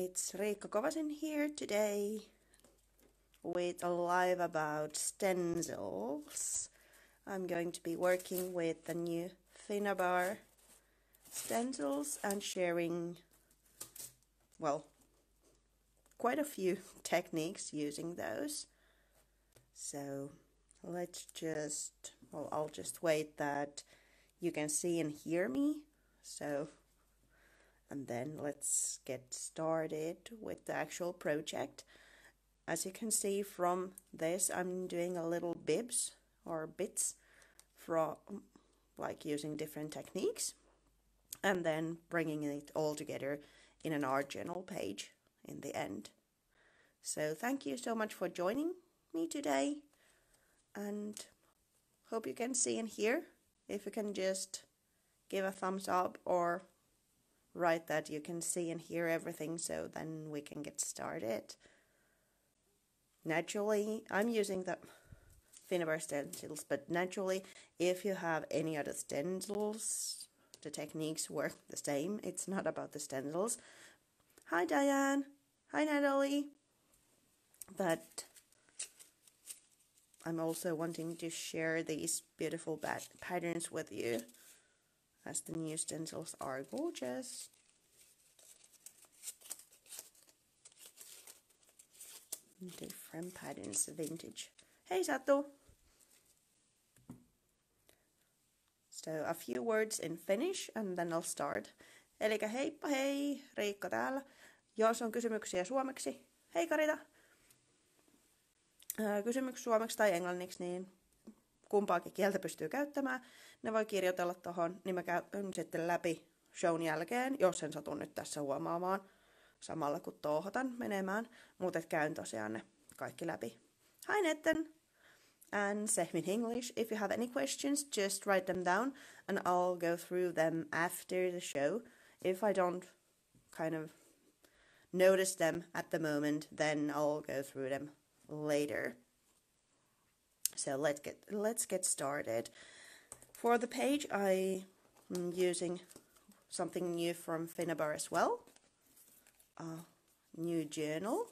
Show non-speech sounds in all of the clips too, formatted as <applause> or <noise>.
It's Riikka Kovasin here today with a live about stencils. I'm going to be working with the new Finnabair stencils and sharing, well, quite a few <laughs> techniques using those. So let's just, well, I'll just wait that you can see and hear me. So, and then let's get started with the actual project. As you can see from this, I'm doing a little bibs or bits from like using different techniques and then bringing it all together in an art journal page in the end. So thank you so much for joining me today and hope you can see and hear. If you can just give a thumbs up or write that you can see and hear everything so then we can get started. Naturally, I'm using the Finnabair stencils, but naturally, if you have any other stencils, the techniques work the same. It's not about the stencils. Hi, Diane. Hi, Natalie. But I'm also wanting to share these beautiful patterns with you as the new stencils are gorgeous. Different patterns, vintage. Hey Satu! So a few words in Finnish and then I'll start. Eli heippa hei, Riikka täällä. Jos on kysymyksiä suomeksi, hei Karita! Kysymyksiä suomeksi tai englanniksi, niin kumpaakin kieltä pystyy käyttämään. Ne voi kirjoitella tuohon, niin mä käyn sitten läpi shown jälkeen, jos sen satun nyt tässä huomaamaan samalla kun touhotan menemään. Mutta käyn tosiaan ne kaikki läpi. Hi Netten! And same in English. If you have any questions, just write them down and I'll go through them after the show. If I don't kind of notice them at the moment, then I'll go through them later. So let's get let's get started. For the page, I am using something new from Finnabair as well. A new journal.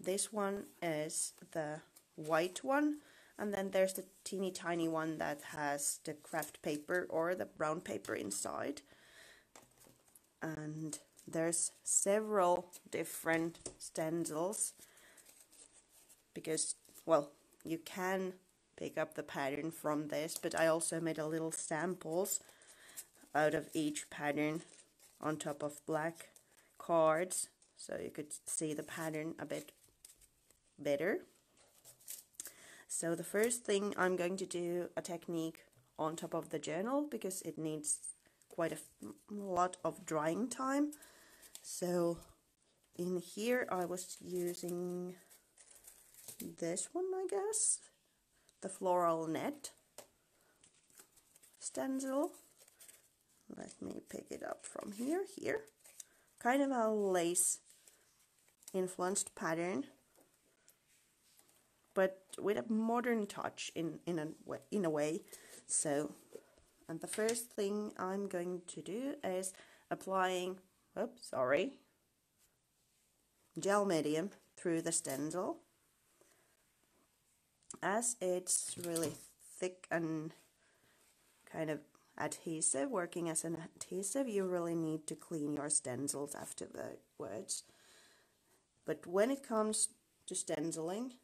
This one is the white one, and then there's the teeny tiny one that has the craft paper or the brown paper inside. And there's several different stencils because, well, you can pick up the pattern from this, but I also made a little samples out of each pattern on top of black cards so you could see the pattern a bit better. So the first thing I'm going to do a technique on top of the journal because it needs quite a lot of drying time. So in here I was using this one, I guess. The floral net stencil. Let me pick it up from here, here. Kind of a lace influenced pattern, but with a modern touch in, in, a, in a way. So, and the first thing I'm going to do is applying, oops, sorry, gel medium through the stencil as it's really thick and kind of adhesive, working as an adhesive, you really need to clean your stencils afterwards. But when it comes to stenciling,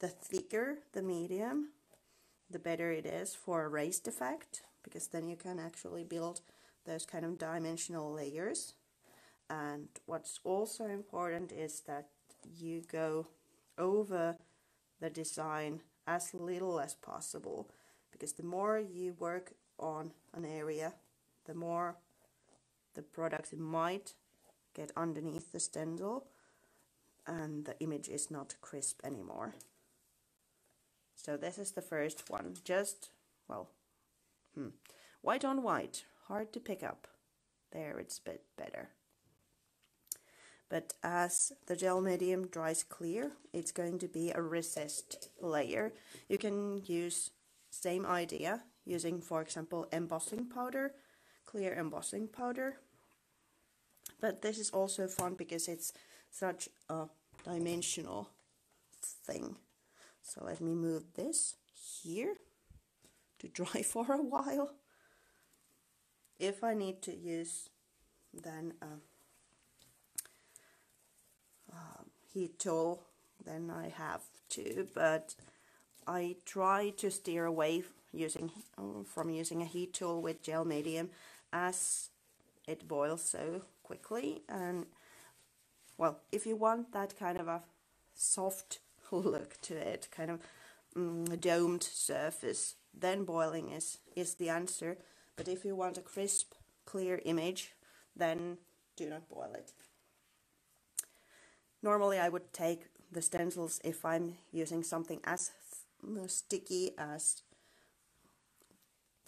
the thicker the medium, the better it is for a raised effect, because then you can actually build those kind of dimensional layers. And what's also important is that you go over the design as little as possible because the more you work on an area the more the product might get underneath the stencil and the image is not crisp anymore. So this is the first one, just, well, hmm, white on white, hard to pick up. There it's a bit better. But as the gel medium dries clear, it's going to be a recessed layer. You can use same idea using, for example, embossing powder, clear embossing powder but this is also fun because it's such a dimensional thing. So let me move this here to dry <laughs> for a while. If I need to use then a, heat tool, then I have to, but I try to steer away using uh, from using a heat tool with gel medium as it boils so quickly. And well if you want that kind of a soft <laughs> look to it kind of um, domed surface then boiling is is the answer. But if you want a crisp clear image then do not boil it normally I would take the stencils if I'm using something as sticky as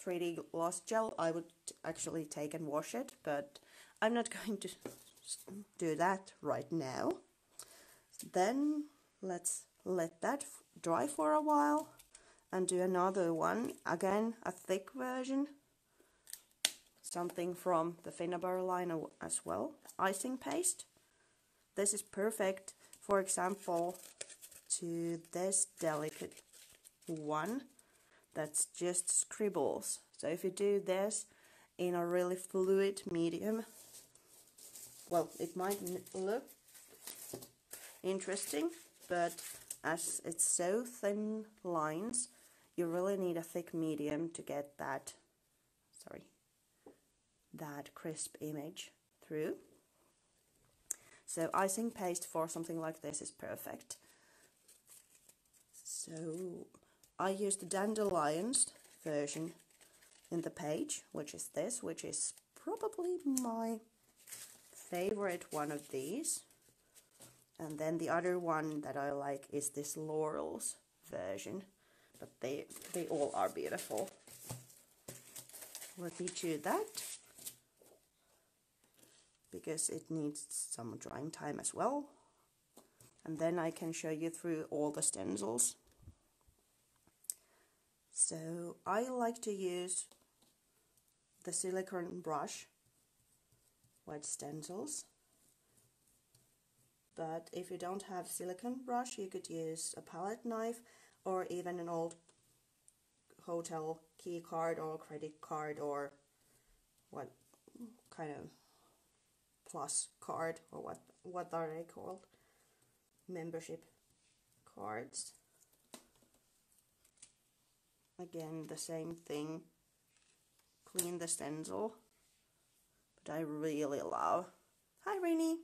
3D gloss gel, I would actually take and wash it, but I'm not <laughs> going to do that right now. Then let's let that dry for a while and do another one, again a thick version, something from the Finnabair line as well, icing paste. This is perfect, for example, to this delicate one that's just scribbles. So if you do this in a really fluid medium, well, it might look interesting, but as it's so thin lines, you really need a thick medium to get that, sorry, that crisp image through. So icing paste for something like this is perfect. So I used the Dandelions version in the page, which is this, which is probably my favorite one of these. And then the other one that I like is this Laurels version, but they, they all are beautiful. Let me do that because it needs some drying time as well. And then I can show you through all the stencils. So I like to use the silicone brush with stencils. But if you don't have silicone brush, you could use a palette knife or even an old hotel key card or credit card or what kind of plus card or what what are they called? Membership cards. Again the same thing. Clean the stencil but I really love. Hi Rainy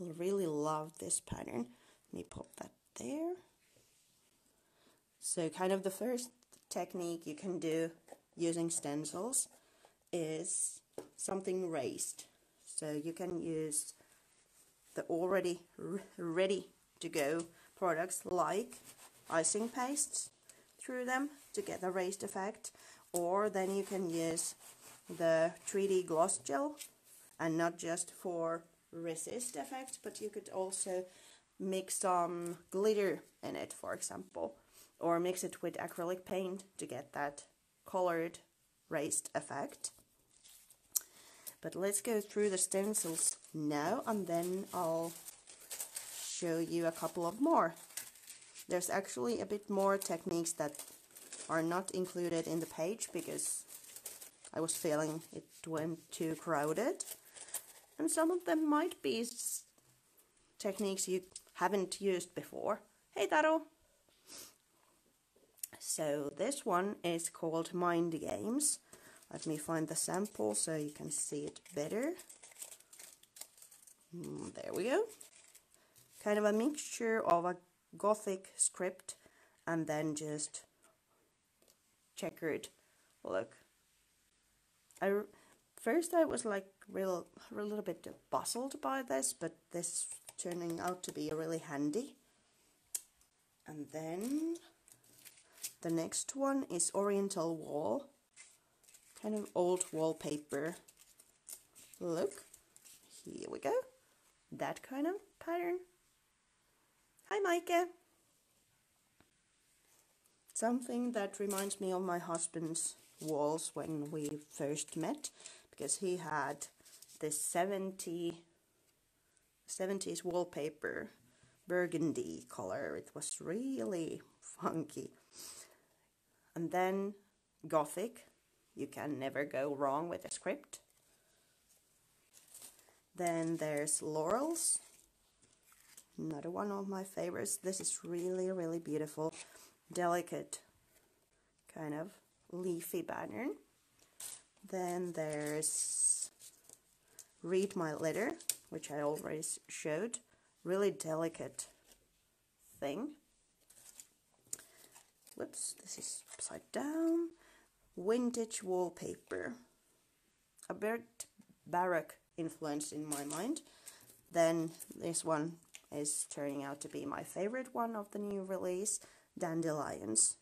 I really love this pattern. Let me pop that there. So kind of the first technique you can do using stencils is something raised so you can use the already ready to go products like icing pastes through them to get a raised effect or then you can use the 3D gloss gel and not just for resist effect but you could also mix some glitter in it for example or mix it with acrylic paint to get that colored raised effect but let's go through the stencils now and then I'll show you a couple of more there's actually a bit more techniques that are not included in the page because I was feeling it went too crowded. And some of them might be techniques you haven't used before. Hey Taro! So this one is called Mind Games. Let me find the sample so you can see it better. Mm, there we go. Kind of a mixture of a gothic script and then just checkered look. I first I was like real a little bit puzzled by this, but this turning out to be really handy. And then the next one is Oriental Wall, kind of old wallpaper. Look, here we go. That kind of pattern. Hi, Micah. Something that reminds me of my husband's walls when we first met, because he had this 70, 70s wallpaper burgundy color. It was really funky. And then Gothic. You can never go wrong with a script. Then there's Laurels. Another one of my favorites. This is really, really beautiful. Delicate kind of leafy pattern. Then there's Read My Letter, which I already showed. Really delicate thing. Whoops, this is upside down. Vintage wallpaper. A bit baroque influence in my mind. Then this one is turning out to be my favorite one of the new release, Dandelions.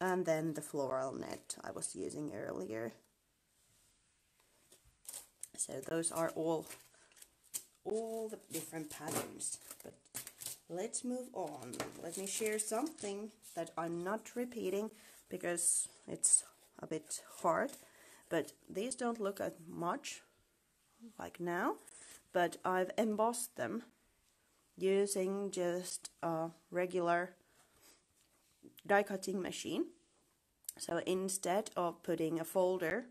And then the floral net I was using earlier. So those are all all the different patterns. But let's move on. Let me share something that I'm not repeating because it's a bit hard. But these don't look as much like now, but I've embossed them using just a regular die cutting machine. So instead of putting a folder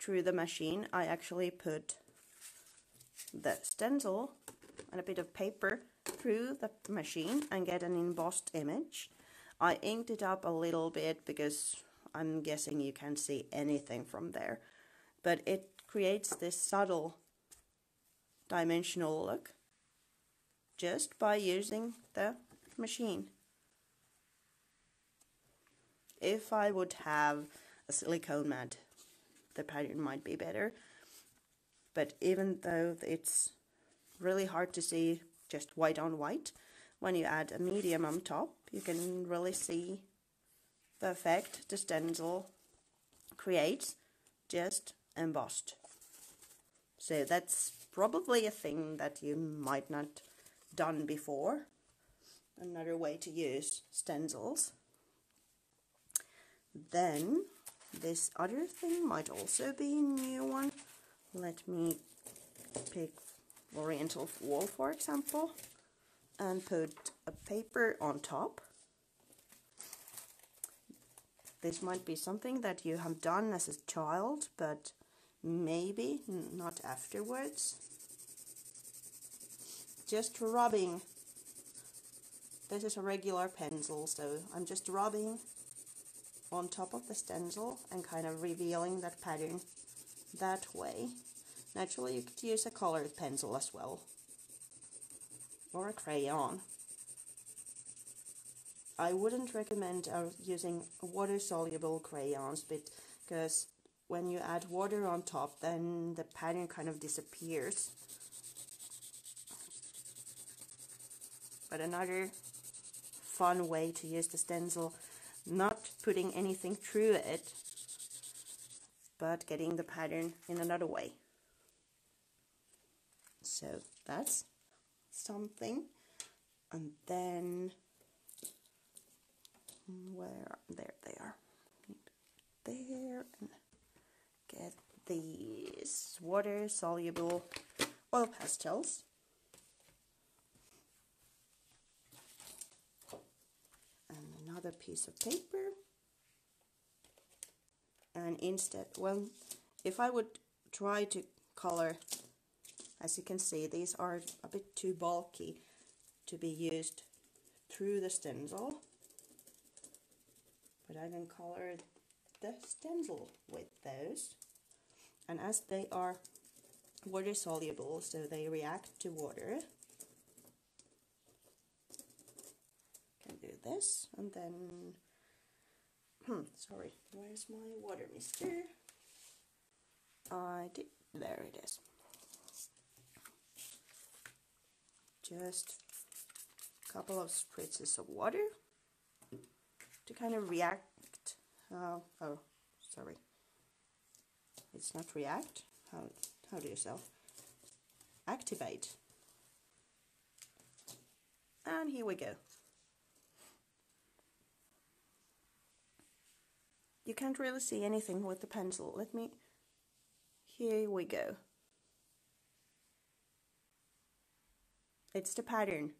through the machine, I actually put the stencil and a bit of paper through the machine and get an embossed image. I inked it up a little bit because I'm guessing you can't see anything from there. But it creates this subtle dimensional look just by using the machine. If I would have a silicone mat, the pattern might be better. But even though it's really hard to see just white on white, when you add a medium on top, you can really see the effect the stencil creates just embossed. So that's probably a thing that you might not done before. Another way to use stencils. Then this other thing might also be a new one. Let me pick Oriental Wall for example and put a paper on top. This might be something that you have done as a child but maybe not afterwards. Just rubbing. This is a regular pencil so I'm just rubbing on top of the stencil and kind of revealing that pattern that way. Naturally, you could use a colored pencil as well, or a crayon. I wouldn't recommend uh, using water-soluble crayons because when you add water on top, then the pattern kind of disappears. But another fun way to use the stencil not putting anything through it, but getting the pattern in another way. So that's something. And then, where, there they are. There, and get these water soluble oil pastels. And another piece of paper and instead well if I would try to color as you can see these are a bit too bulky to be used through the stencil. But I can color the stencil with those. And as they are water soluble so they react to water. Can do this and then hmm, sorry where's my water mister? I did there it is just a couple of spritzes of water to kind of react uh, oh sorry. It's not react. How, how do you say activate. And here we go. You can't really see anything with the pencil. Let me... here we go. It's the pattern.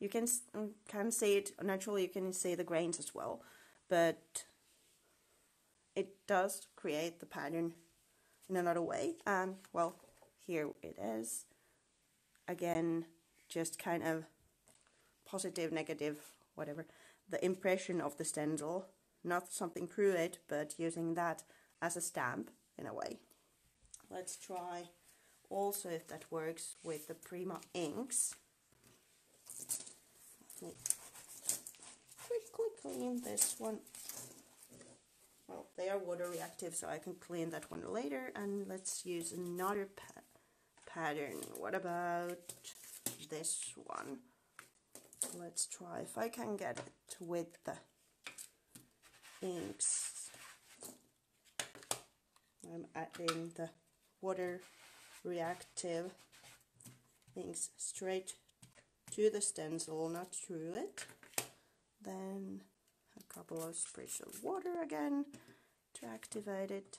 You can mm, can see it naturally. You can see the grains as well, but it does create the pattern in another way. And well, here it is. Again, just kind of positive, negative, whatever. The impression of the stencil, not something through it, but using that as a stamp in a way. Let's try also if that works with the Prima inks. Let me quickly clean this one. Well, they are water reactive, so I can clean that one later. And let's use another pa pattern. What about this one? Let's try if I can get it with the inks. I'm adding the water reactive things straight to the stencil, not through it. Then a couple of sprays of water again to activate it.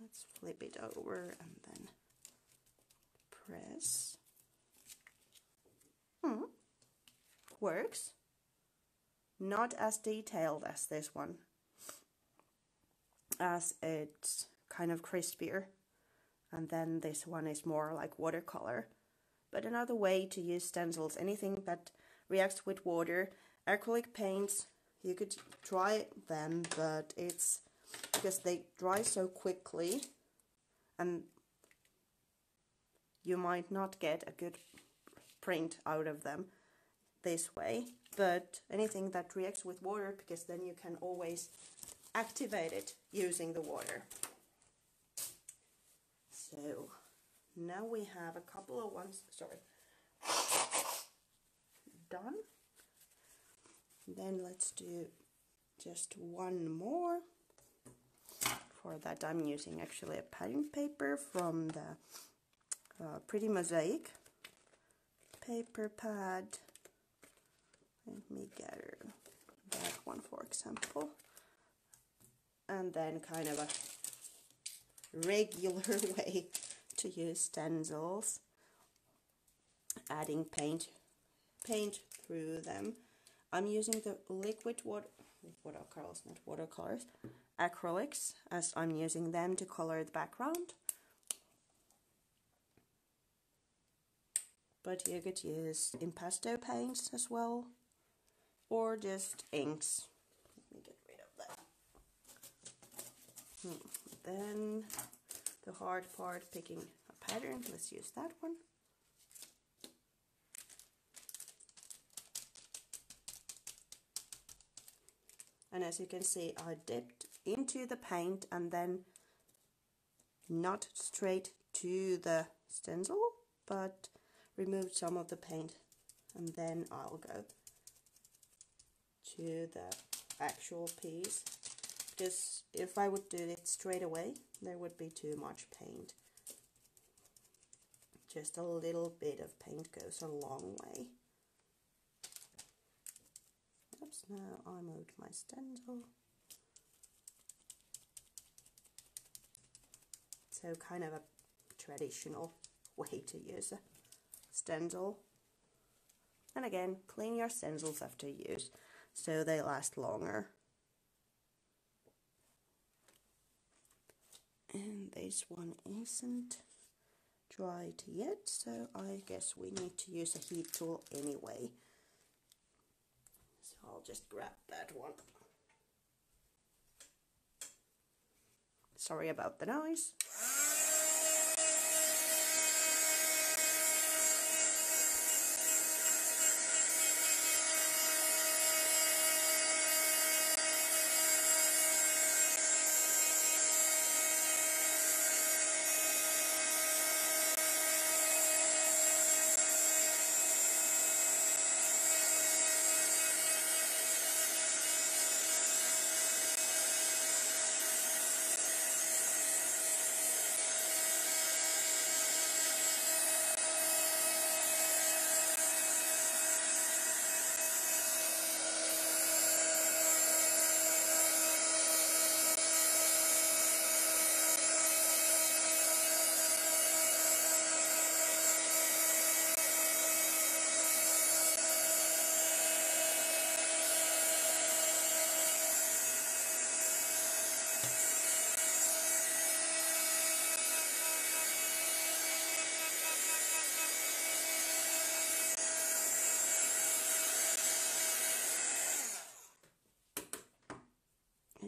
Let's flip it over and then press. Hmm. Works. Not as detailed as this one, as it's kind of crispier. And then this one is more like watercolor. But another way to use stencils, anything that reacts with water, acrylic paints, you could try them, but it's because they dry so quickly and you might not get a good print out of them this way but anything that reacts with water because then you can always activate it using the water so now we have a couple of ones sorry done then let's do just one more for that I'm using actually a pattern paper from the uh, Pretty Mosaic paper pad. Let me gather that one for example. And then kind of a regular <laughs> way to use stencils. Adding paint, paint through them. I'm using the liquid water, watercolors, not watercolors, acrylics, as I'm using them to color the background. but you could use impasto paints as well or just inks let me get rid of that hmm. Then the hard part picking a pattern. Let's use that one. And as you can see I dipped into the paint and then not straight to the stencil but removed some of the paint and then I'll go to the actual piece because if I would do it straight away there would be too much paint just a little bit of paint goes a long way oops now I moved my stencil so kind of a traditional way to use a stencil. And again, clean your stencils after use so they last longer. This one isn't dried yet, so I guess we need to use a heat tool anyway. So I'll just grab that one. Sorry about the noise.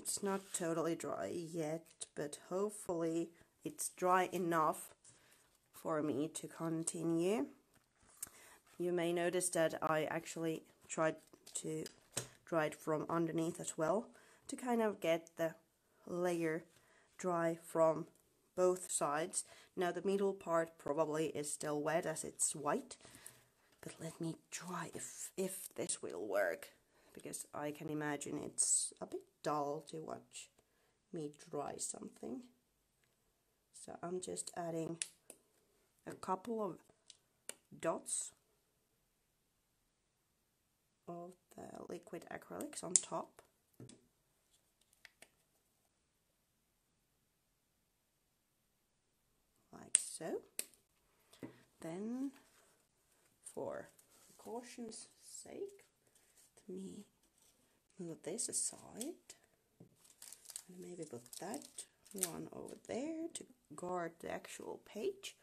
It's not totally dry yet, but hopefully it's dry enough for me to continue. You may notice that I actually tried to dry it from underneath as well to kind of get the layer dry from both sides. Now the middle part probably is still wet as it's white, but let me try if, if this will work because I can imagine it's a bit dull to watch me dry something. So I'm just adding a couple of dots of the liquid acrylics on top. Like so. Then, for caution's sake, me. Move this aside and maybe put that one over there to guard the actual page.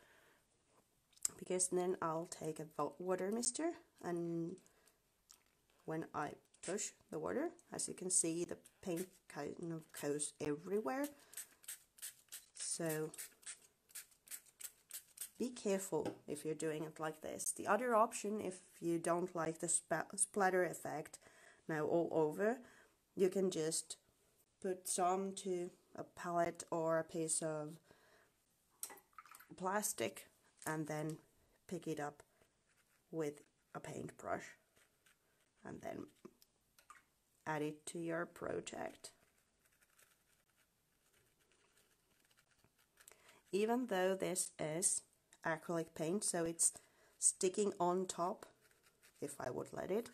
Because then I'll take a water mister. And when I push the water as you can see the paint kind of goes everywhere. So be careful if you're doing it like this. The other option, if you don't like the splatter effect now all over, you can just put some to a palette or a piece of plastic and then pick it up with a paintbrush and then add it to your project. Even though this is acrylic paint so it's sticking on top if I would let it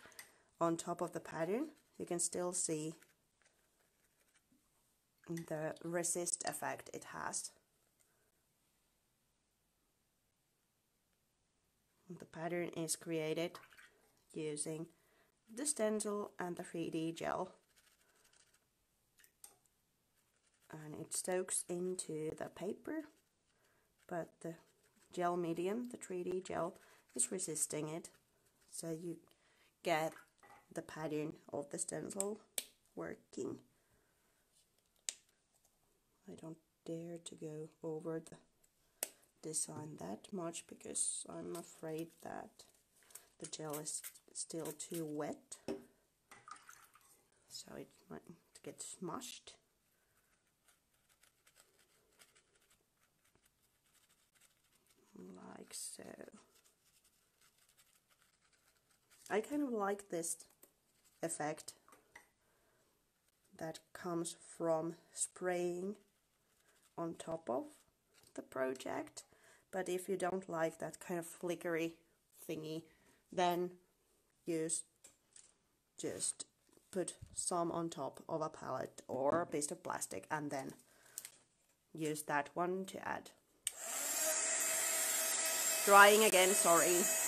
on top of the pattern. You can still see the resist effect it has. The pattern is created using the stencil and the 3D gel. And it soaks into the paper but the gel medium, the 3D gel, is resisting it. So you get the pattern of the stencil working. I don't dare to go over the design that much because I'm afraid that the gel is still too wet so it might get smushed like so. I kind of like this effect that comes from spraying on top of the project but if you don't like that kind of flickery thingy then use just put some on top of a palette or a piece of plastic and then use that one to add Drying again, sorry.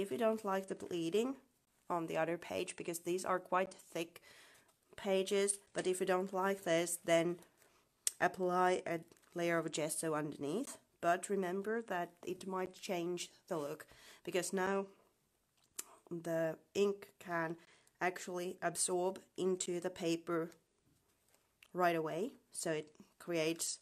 If you don't like the bleeding on the other page because these are quite thick pages but if you don't like this then apply a layer of gesso underneath. But remember that it might change the look because now the ink can actually absorb into the paper right away. So it creates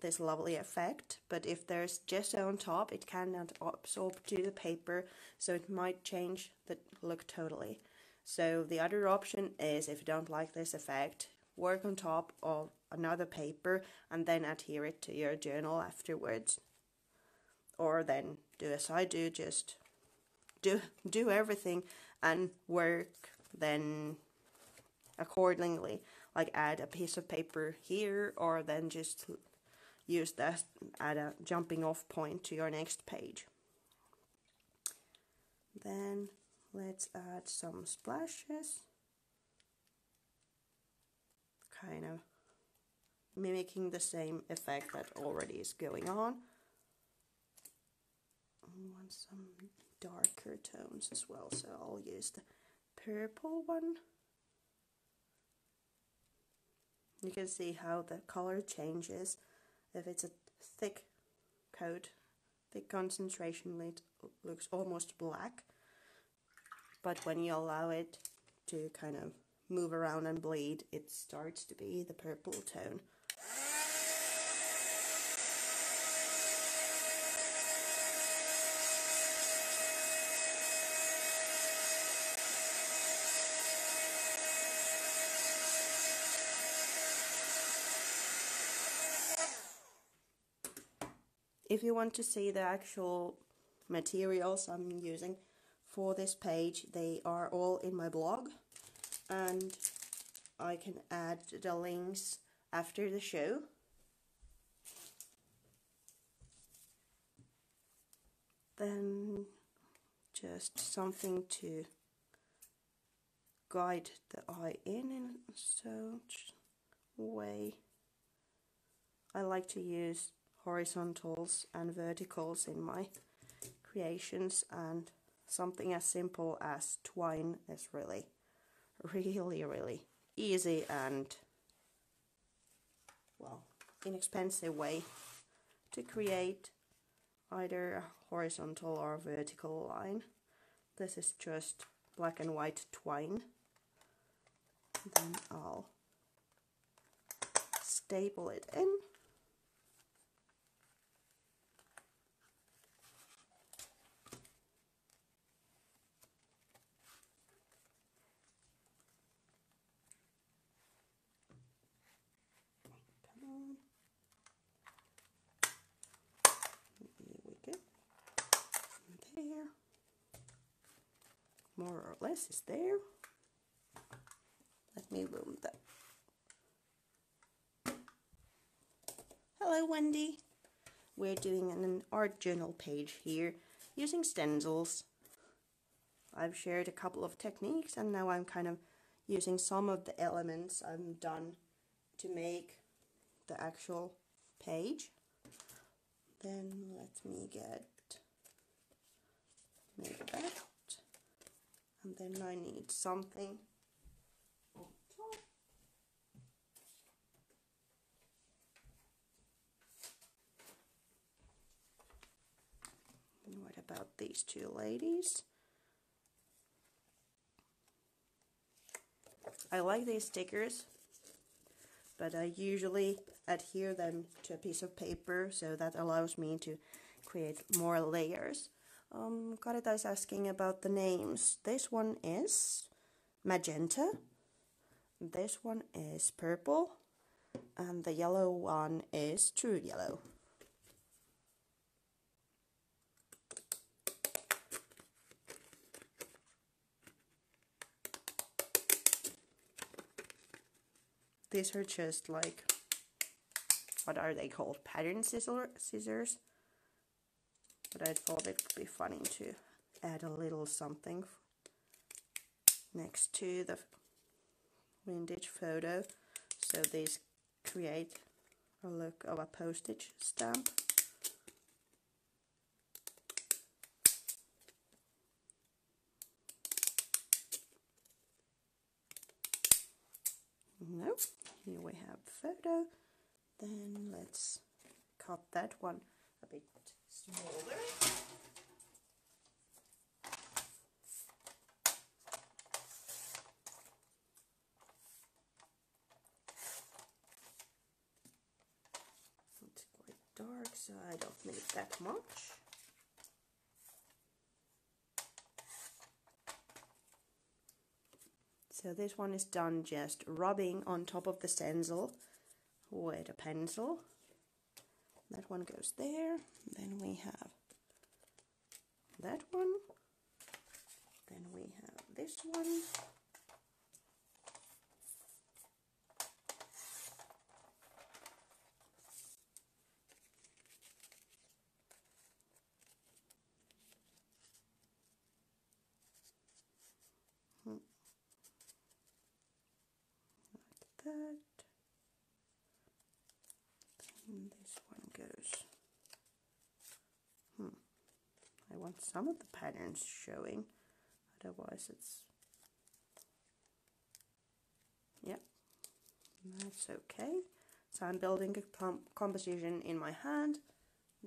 this lovely effect but if there's gesso on top it cannot absorb to the paper so it might change the look totally. So the other option is if you don't like this effect work on top of another paper and then adhere it to your journal afterwards. Or then do as I do just do do everything and work then accordingly. Like add a piece of paper here or then just use that at a jumping off point to your next page. Then let's add some splashes. Kind of mimicking the same effect that already is going on. I want some darker tones as well, so I'll use the purple one. You can see how the color changes if it's a thick coat, the concentration, it looks almost black. But when you allow it to kind of move around and bleed, it starts to be the purple tone. If you want to see the actual materials I'm using for this page, they are all in my blog and I can add the links after the show. Then just something to guide the eye in in such way. I like to use horizontals and verticals in my creations and something as simple as twine is really really really easy and well inexpensive way to create either a horizontal or vertical line. This is just black and white twine. Then I'll staple it in there. More or less is there. Let me move that. Hello Wendy. We're doing an art journal page here using stencils. I've shared a couple of techniques and now I'm kind of using some of the elements I've done to make the actual page. Then let me get make that and then I need something. On top and what about these two ladies? I like these stickers but I usually adhere them to a piece of paper so that allows me to create more layers um, Karita is asking about the names. This one is magenta. This one is purple. And the yellow one is true yellow. These are just like, what are they called? Pattern scissors but I thought it would be funny to add a little something next to the vintage photo so these create a look of a postage stamp. No, here we have photo. Then let's cut that one a bit smaller. It's quite dark, so I don't need that much. So this one is done just rubbing on top of the stencil with a pencil that one goes there. Then we have that one. Then we have this one. Hmm. like that. This one goes. Hmm. Some of the patterns showing, otherwise it's. Yep, that's okay. So I'm building a com composition in my hand,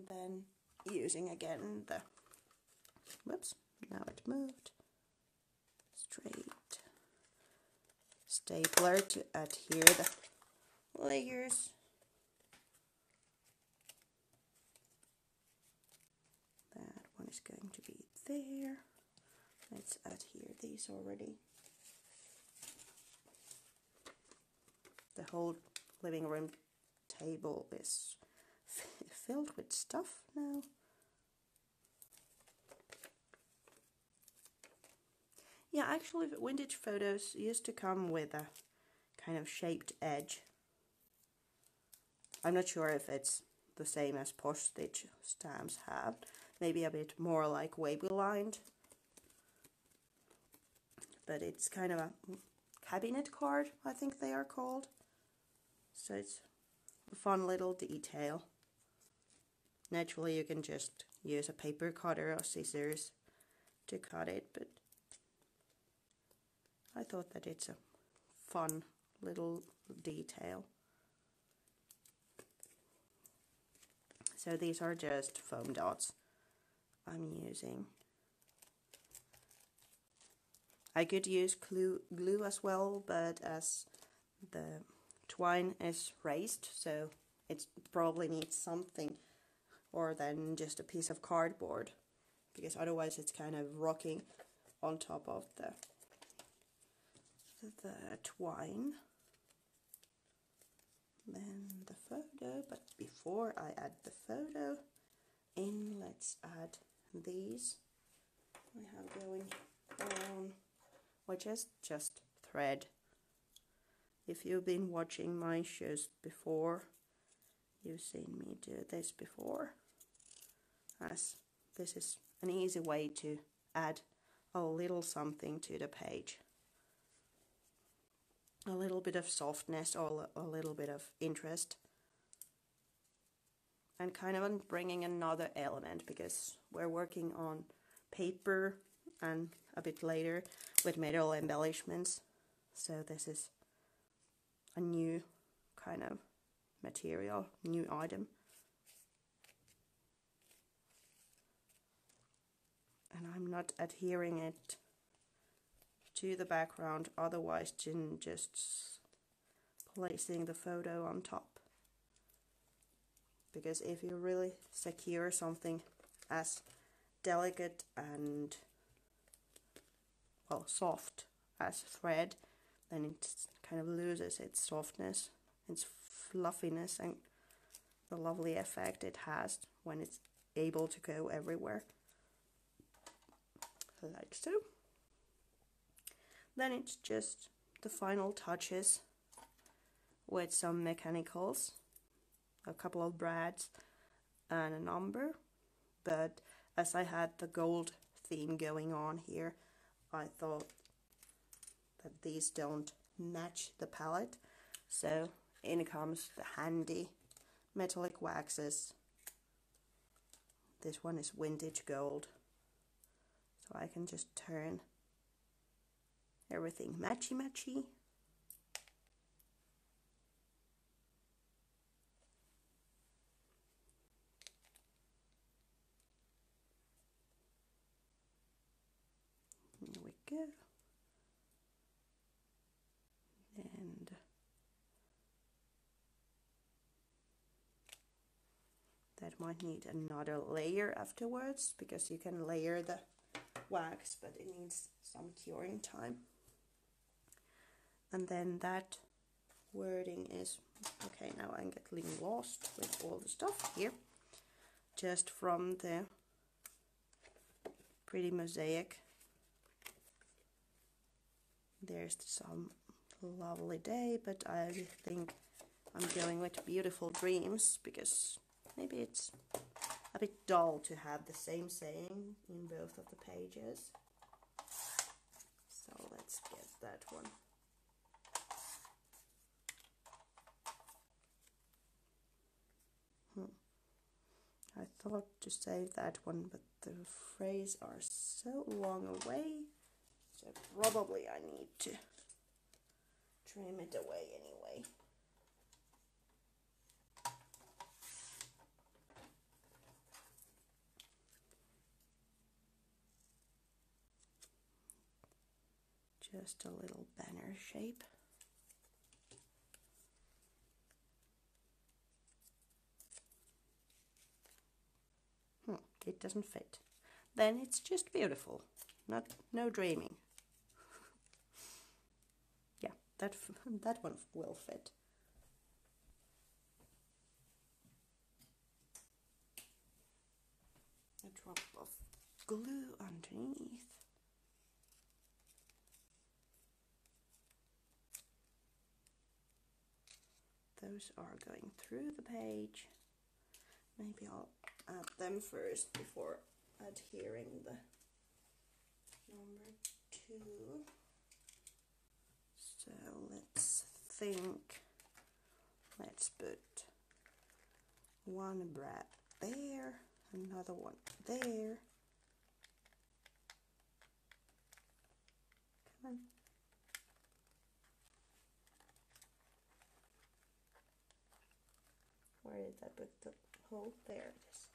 then using again the. Whoops! Now it moved. Straight stapler to adhere the layers. That one is going to be there. Let's adhere these already. The whole living room table is filled with stuff now. Yeah, actually, vintage photos used to come with a kind of shaped edge. I'm not sure if it's the same as postage stamps have. Maybe a bit more like wavy lined. But it's kind of a cabinet card, I think they are called. So it's a fun little detail. Naturally, you can just use a paper cutter or scissors to cut it, but I thought that it's a fun little detail. So these are just foam dots I'm using. I could use glue, glue as well, but as the twine is raised, so it probably needs something or than just a piece of cardboard because otherwise it's kind of rocking on top of the the twine then the photo but before I add the photo in let's add these. I have going on which is just thread. If you've been watching my shows before you've seen me do this before. As this is an easy way to add a little something to the page. A little bit of softness or a little bit of interest and kind of bringing another element because we're working on paper and a bit later with metal embellishments. So this is a new kind of material new item. And I'm not adhering it to the background otherwise just placing the photo on top because if you really secure something as delicate and well soft as thread then it kind of loses its softness its fluffiness and the lovely effect it has when it's able to go everywhere. Like so. Then it's just the final touches with some mechanicals, a couple of brads and a number. But as I had the gold theme going on here, I thought that these don't match the palette. So in comes the handy metallic waxes. This one is vintage gold. So I can just turn everything matchy matchy. Here we go. And that might need another layer afterwards because you can layer the wax but it needs some curing time and then that wording is okay now I'm getting lost with all the stuff here just from the pretty mosaic there's some lovely day but I think I'm going with beautiful dreams because maybe it's a bit dull to have the same saying in both of the pages. So let's get that one. Hmm. I thought to save that one, but the frays are so long away, so probably I need to trim it away anyway. Just a little banner shape. Hmm, it doesn't fit. Then it's just beautiful. Not no dreaming. yeah, that that one will fit. A drop of glue underneath. Those are going through the page. Maybe I'll add them first before adhering the number two. So let's think. Let's put one brad there, another one there. Come on. Where did I put the hole? There it is.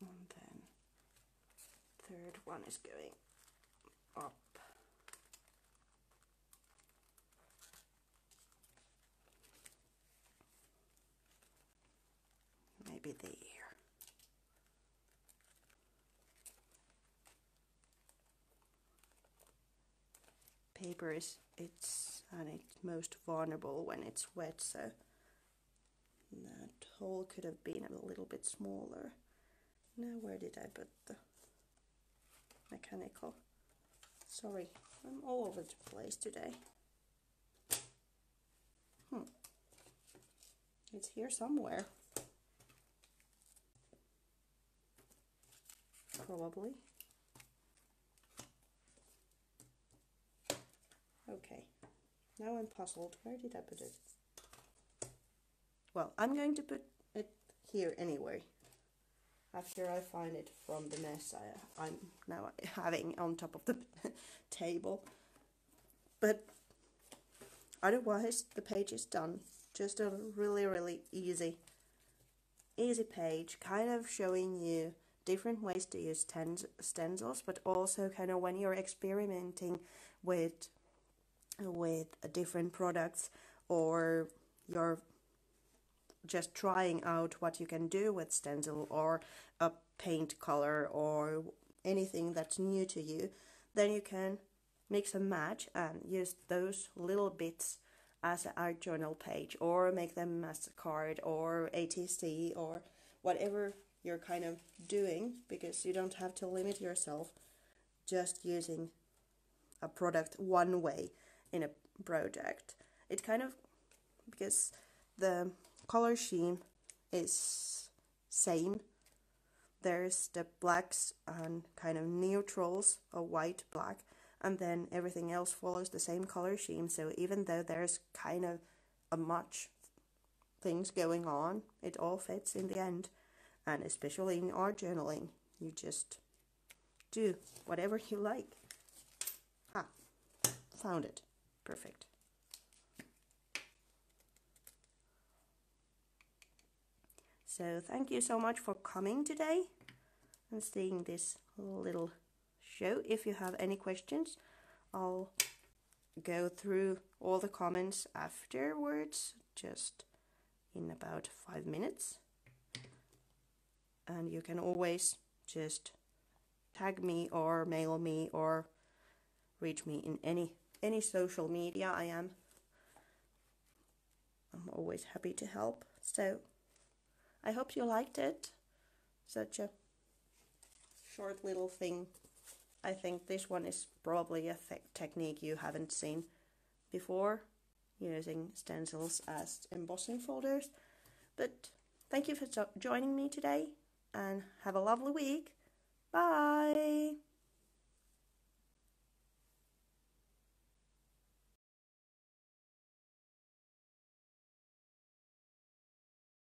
And then third one is going up. Maybe there. Paper is it's and it's most vulnerable when it's wet, so that hole could have been a little bit smaller. Now where did I put the mechanical? Sorry, I'm all over the place today. Hmm. It's here somewhere. Probably. Okay, now I'm puzzled. Where did I put it? Well, I'm going to put it here anyway. After I find it from the mess I, I'm now having on top of the <laughs> table. But otherwise, the page is done. Just a really, really easy, easy page, kind of showing you different ways to use stencils, but also kind of when you're experimenting with with different products or you're just trying out what you can do with stencil or a paint color or anything that's new to you, then you can mix and match and use those little bits as an art journal page or make them as a card or ATC or whatever you're kind of doing because you don't have to limit yourself just using a product one way in a project. It kind of because the color scheme is same. There's the blacks and kind of neutrals, a white, black, and then everything else follows the same color scheme. So even though there's kind of a much things going on, it all fits in the end. And especially in art journaling, you just do whatever you like. Ah, found it. Perfect. So thank you so much for coming today and seeing this little show. If you have any questions, I'll go through all the comments afterwards, just in about five minutes. And you can always just tag me or mail me or reach me in any any social media I am. I'm always happy to help. So I hope you liked it. Such a short little thing. I think this one is probably a technique you haven't seen before, using stencils as embossing folders. But thank you for joining me today and have a lovely week. Bye!